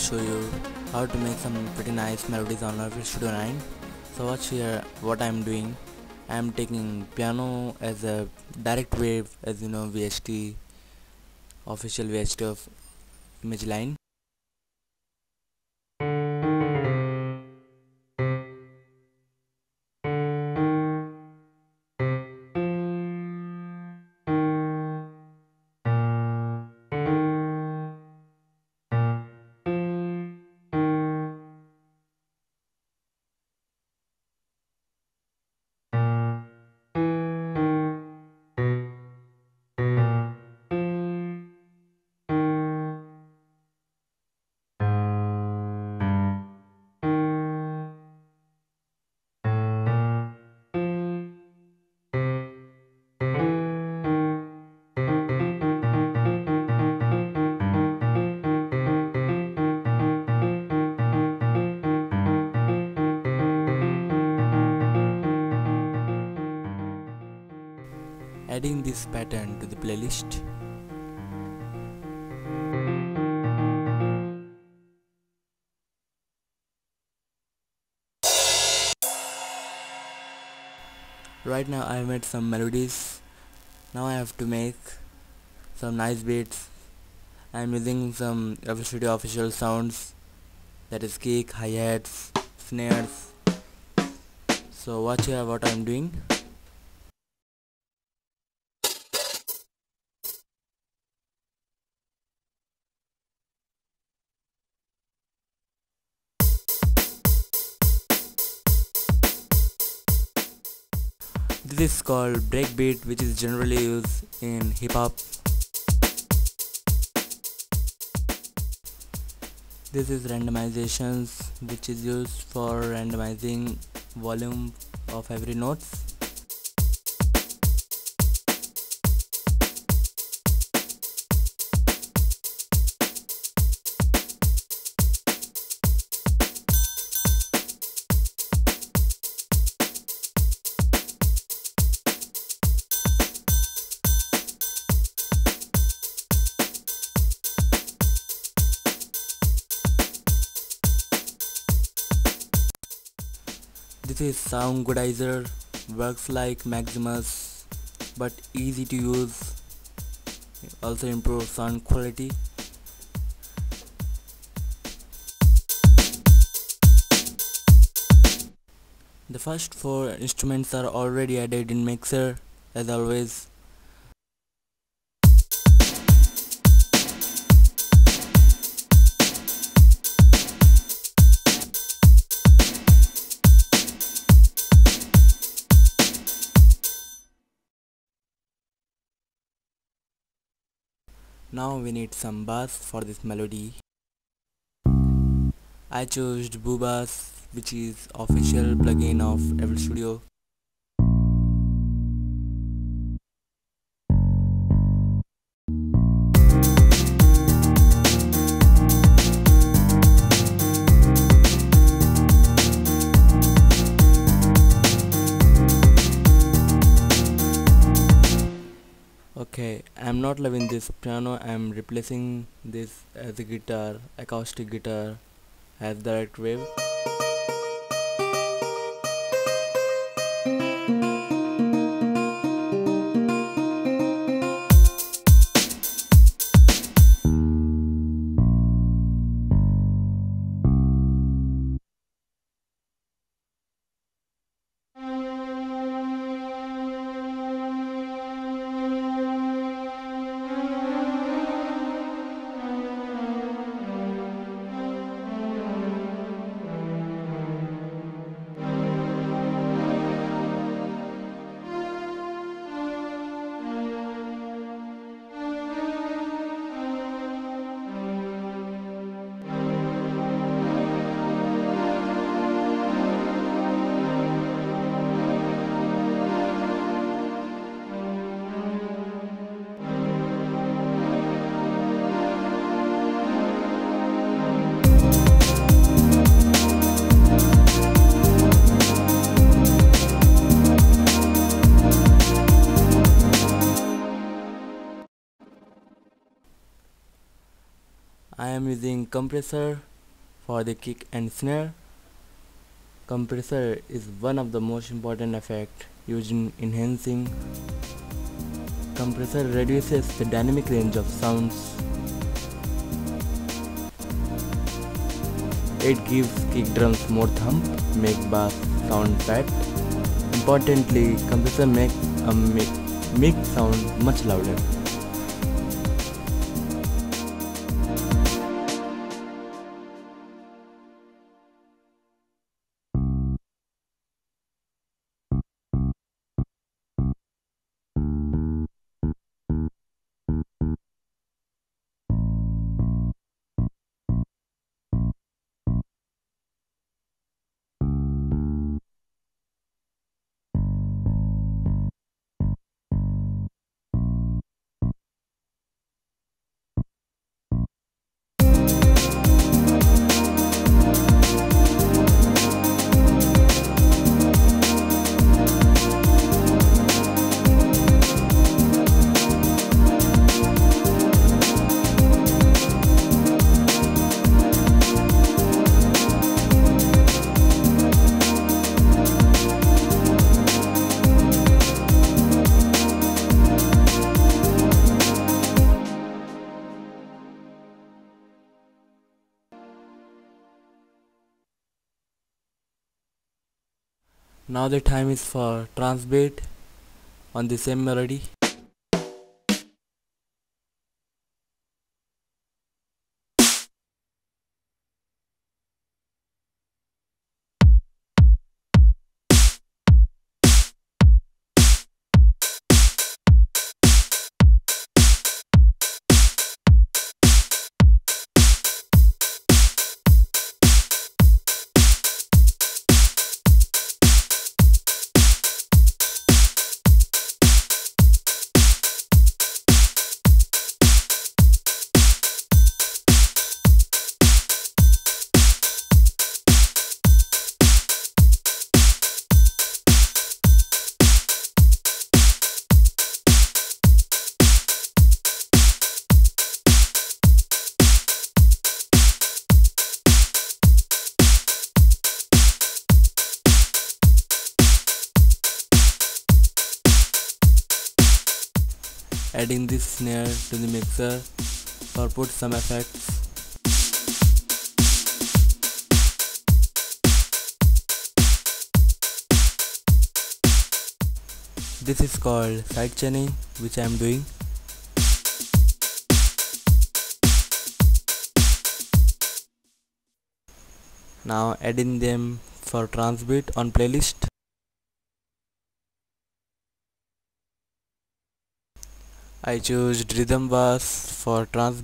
show you how to make some pretty nice melodies on FL Studio 9. So watch here what I am doing. I am taking piano as a direct wave as you know VST official VST of image line adding this pattern to the playlist. Right now I made some melodies. Now I have to make some nice beats. I am using some FL Studio official sounds. That is kick, hi-hats, snares. So watch here what I am doing This is called breakbeat which is generally used in hip hop. This is randomizations which is used for randomizing volume of every notes. This is Soundgoodizer, works like Maximus but easy to use, also improves sound quality. The first four instruments are already added in Mixer as always Now we need some bass for this melody. I chose Boobass which is official plugin of FL Studio. I'm not loving this piano. I'm replacing this as a guitar acoustic guitar as direct wave I am using compressor for the kick and snare. Compressor is one of the most important effect used in enhancing. Compressor reduces the dynamic range of sounds. It gives kick drums more thump make bass sound fat. Importantly compressor makes a mix sound much louder Now the time is for trance beat on the same melody. Adding this snare to the mixer or put some effects. This is called side chaining which I am doing. Now adding them for trance beat on playlist I choose rhythm bass for trance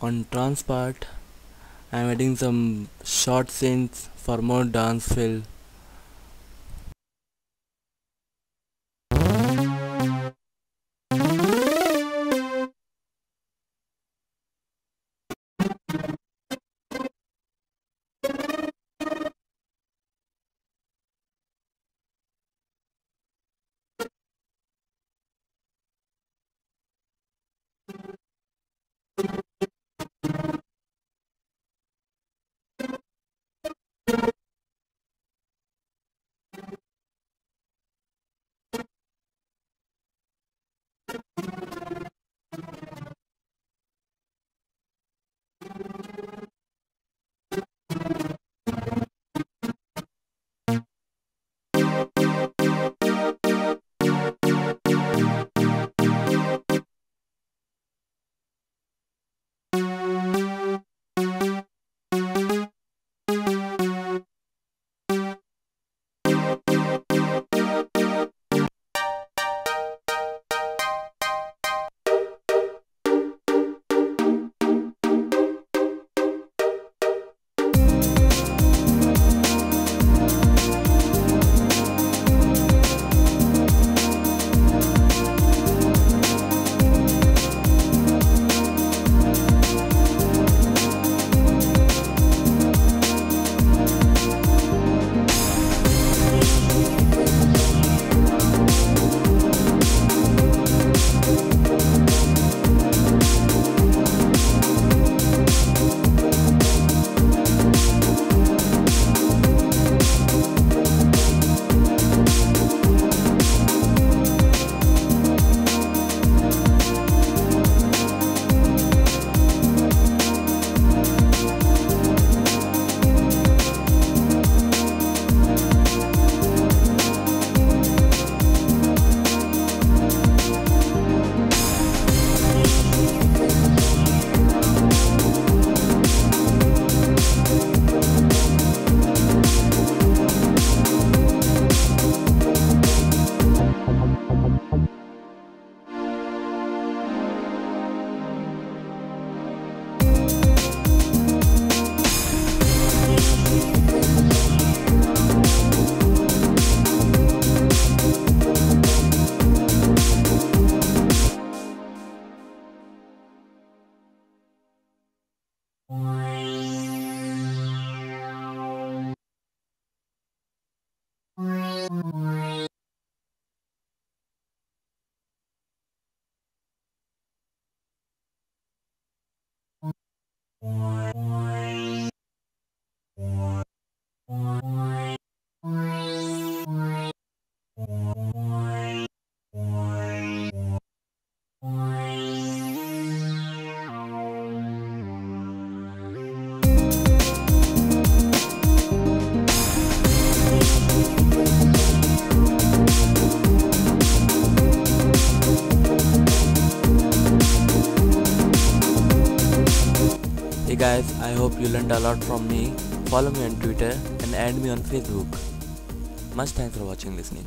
on trance part I'm adding some short scenes for more dance feel you learned a lot from me. Follow me on Twitter and add me on Facebook. Much thanks for watching listening.